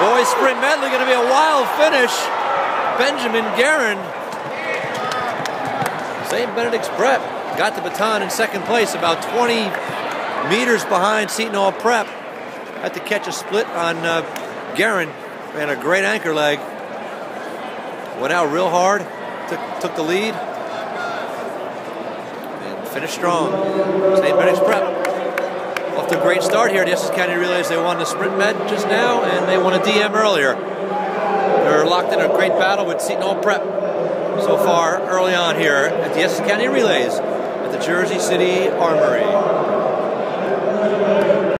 Boys sprint medley going to be a wild finish. Benjamin Guerin. St. Benedict's Prep got the baton in second place, about 20 meters behind Seton Hall Prep. Had to catch a split on uh, Guerin. Ran a great anchor leg. Went out real hard. Took, took the lead. And finished strong. St. Benedict's Prep off to a great start here Essex County Relays. They won the sprint med just now, and they won a DM earlier. They're locked in a great battle with Seton Hall Prep so far early on here at the Essex County Relays at the Jersey City Armory.